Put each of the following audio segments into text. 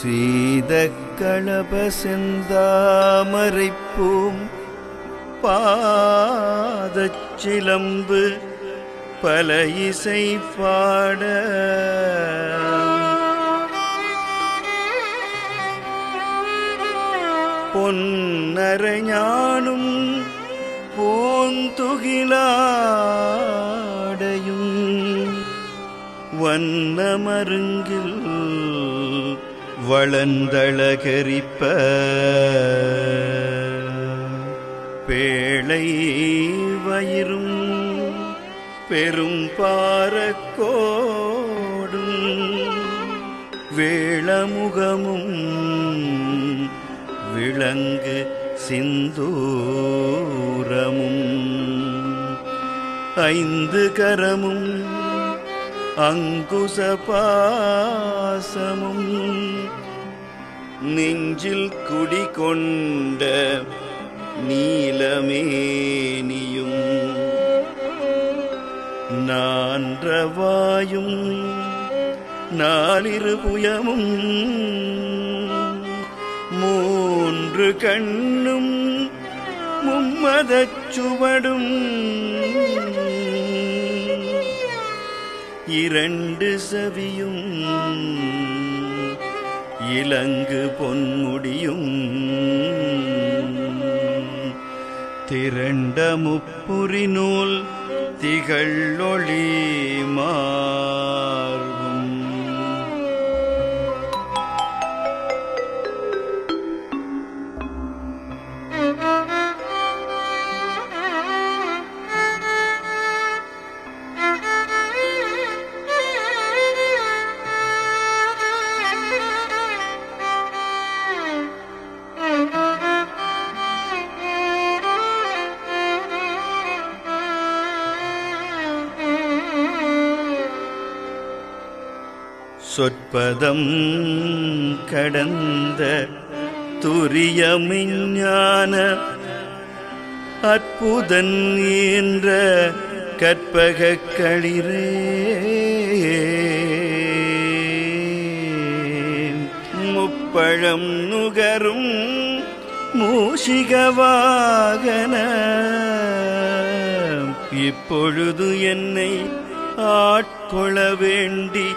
சீதக்களப செந்தாமரைப்பூம் பாதச்சிலம்பு பல இசை பாட பொன்னரைஞானும் பூந்துகிலாடையும் வண்ணமருங்கில் வளந்தளகரிப்ப பேழை வயிறும் பெரும் பாரக்கோடும் வேளமுகமும் விளங்கு சிந்தூரமும். ஐந்து கரமும் அங்குசபாசமும் பாசமும் நெஞ்சில் குடிகொண்ட நீலமேனியும் நான்றவாயும் நாலிரு புயமும் மூன்று கண்ணும் மும்மதச் சுவடும். இரண்டு செவியும் இலங்கு பொன்முடியும். திரண்ட முப்புரி நூல் திகழொளி மார்பும் சொற்பதம் கடந்த துரியமிஞான அற்புதன் என்ற கற்பக களிரே. முப்பழம் நுகரும் மூஷிகவாகன இப்பொழுது என்னை ஆட்கொள்ள வேண்டி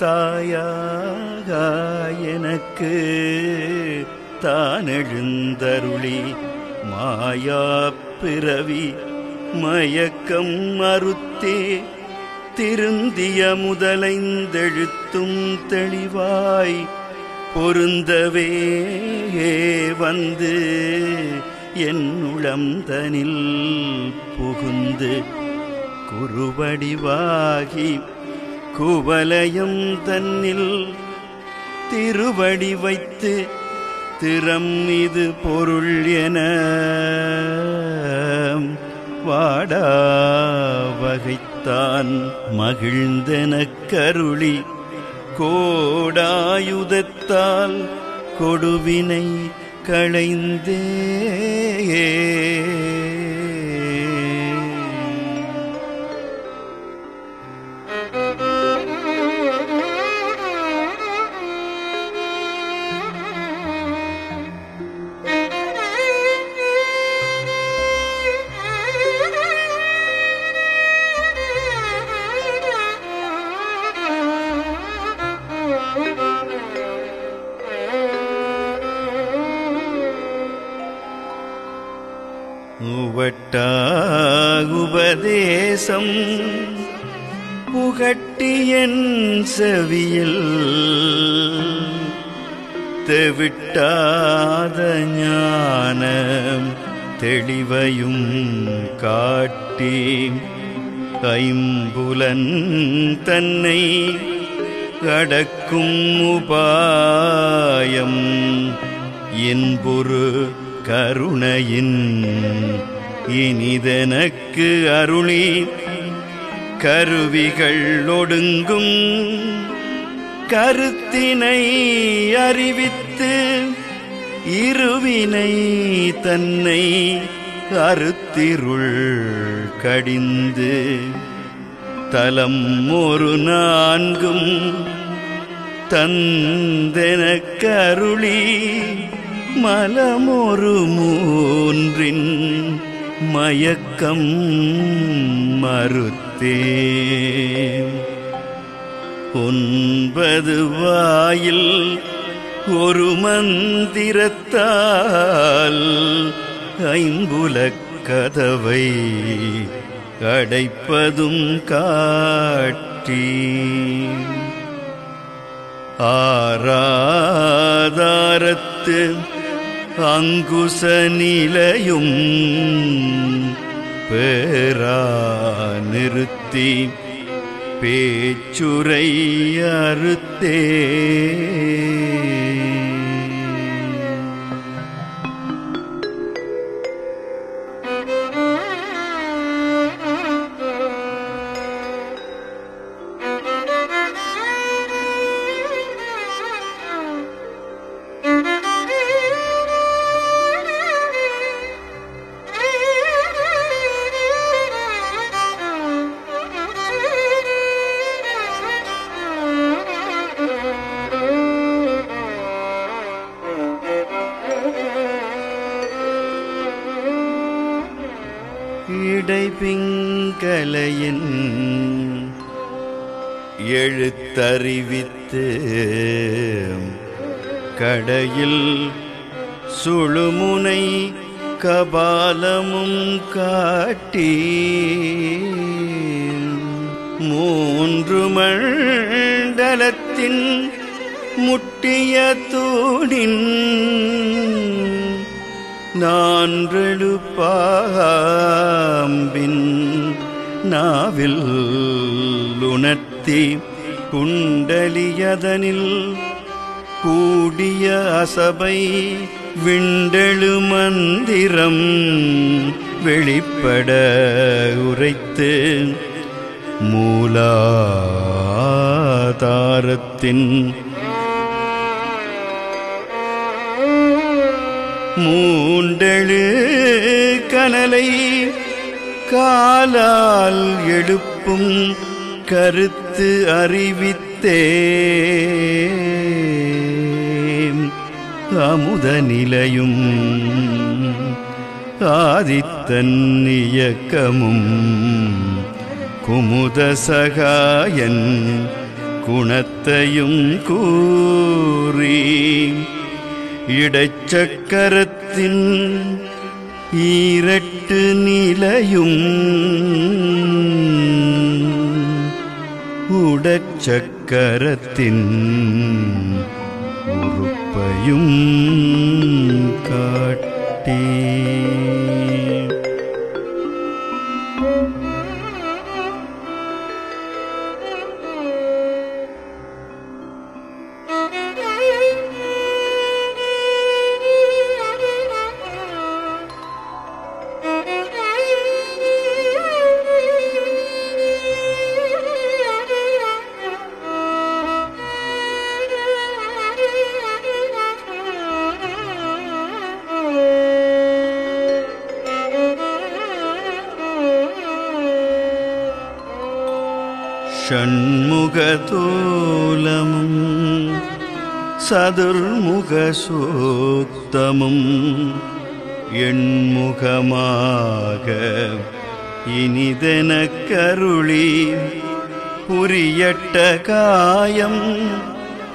தாயாக எனக்கு தானெழுந்தருளி மாயா பிறவி மயக்கம் மறுத்தே திருந்திய முதலைந்தெழுத்தும் தெளிவாய் பொருந்தவே வந்து என் உளம்தனில் புகுந்து குருவடிவாகி குவலயம் தன்னில் திருவடி வைத்து திறம் இது பொருள் என வாடா வகைத்தான் மகிழ்ந்தெனக் கருளி கோடாயுதத்தால் கொடுவினை களைந்தே. செவியில் தெவிட்டாத ஞான தெளிவையும் காட்டி ஐம்புலன் தன்னை கடக்கும் உபாயம் என்பொரு கருணையின் இனிதனக்கு அருளி கருவிகள் ஒடுங்கும். கருத்தினை அறிவித்து இருவினை தன்னை அறுத்திருள் கடிந்து. தலம் ஒரு நான்கும் தந்தென கருளி மலமொரு மூன்றின் மயக்கம் மறுத்தே ஒன்பது வாயில் ஒரு மந்திரத்தால் ஐம்புலக் கதவை அடைப்பதும் காட்டி ஆராதாரத்து அங்குச நிலையும் பேரா நிறுத்தி பேச்சுரை அறுத்தே பிங்கலையின் எழுத்தறிவித்து கடையில் சுழுமுனை கபாலமும் காட்டி மூன்று மண்டலத்தின் முட்டிய தூணின் நான்றெழுப்பாம்பின் நாவில் உணர்த்தி குண்டலியதனில் கூடிய அசபை விண்டெழு மந்திரம் வெளிப்பட உரைத்து மூலாதாரத்தின் மூண்டெழு கனலை காலால் எழுப்பும் கருத்து அறிவித்தே அமுத நிலையும் ஆதித்தன் இயக்கமும் குமுத சகாயன் குணத்தையும் கூறு இடச்சக்கரத்தின் ஈரட்டு நிலையும். உடச்சக்கரத்தின் உறுப்பையும் காட்டி. ஷண்முகதோலமும் சதுர்முக சூக்தமும் எண்முகமாக இனிதென கருளி புரியட்ட காயம்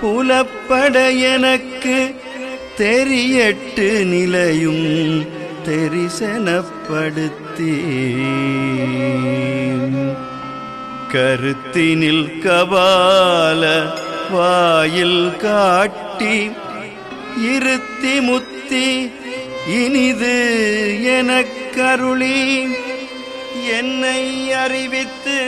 புலப்பட எனக்கு தெரியட்டு நிலையும் தெரிசனப்படுத்தி கருத்தினில் கபால வாயில் காட்டி இருத்தி முத்தி இனிது எனக் கருளி என்னை அறிவித்து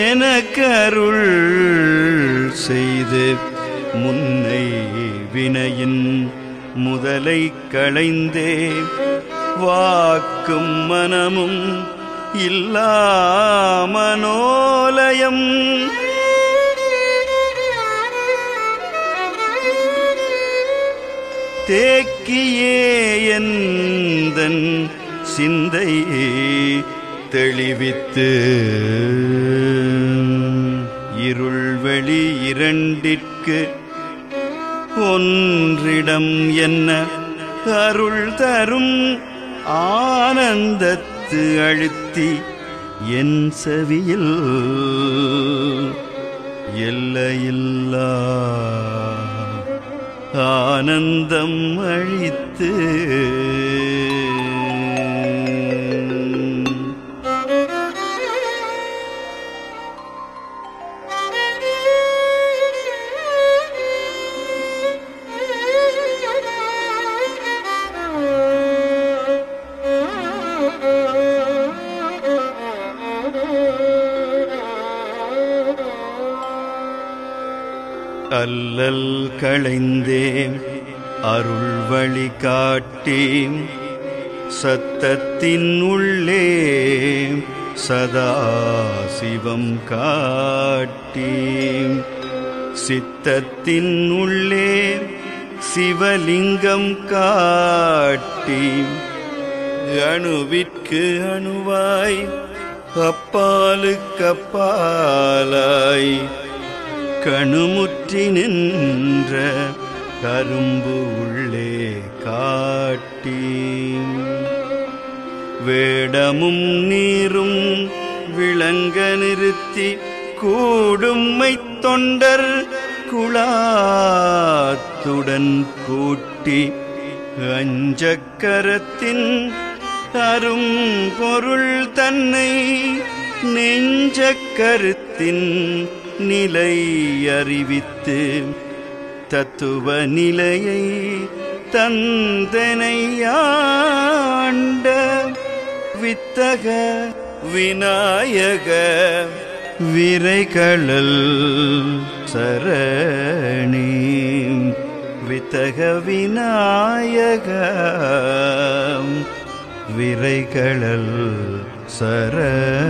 என கருள் செய்து முன்னை வினையின் முதலை களைந்தே வாக்கும் மனமும் இல்லாமனோலயம். தேக்கியே எந்தன் சிந்தையே தெளிவித்து. இருள்வெளி இரண்டிற்கு ஒன்றிடம் என்ன அருள் தரும் ஆனந்தத்து அழுத்து அழுத்தி என் செவியில் எல்லையில்லா ஆனந்தம் அழித்து அல்லல் களைந்தேம் அருள் வழி காட்டேம் சத்தத்தின் உள்ளே சதா சிவம் காட்டி சித்தத்தின் உள்ளே சிவலிங்கம் காட்டி அணுவிற்கு அணுவாய் அப்பாலுக்கப்பாலாய் அப்பாலாய். கணுமுற்றி நின்ற கரும்பு உள்ளே காட்டி. வேடமும் நீரும் விளங்க நிறுத்தி கூடும்மை தொண்டர் குழாத்துடன் கூட்டி அஞ்சக்கரத்தின் தரும் பொருள் தன்னை நெஞ்ச கருத்தின் நிலை அறிவித்து தத்துவ நிலையை தந்தனையாண்ட வித்தக விநாயக விரைகளல் சரணி. வித்தக விநாயகா விரைகளல் சரணி.